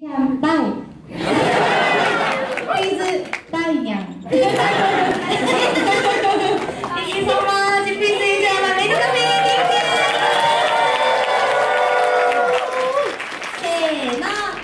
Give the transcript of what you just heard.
can buy. Please buy yan. Thank you so much. Please enjoy my makeup meeting. せーの。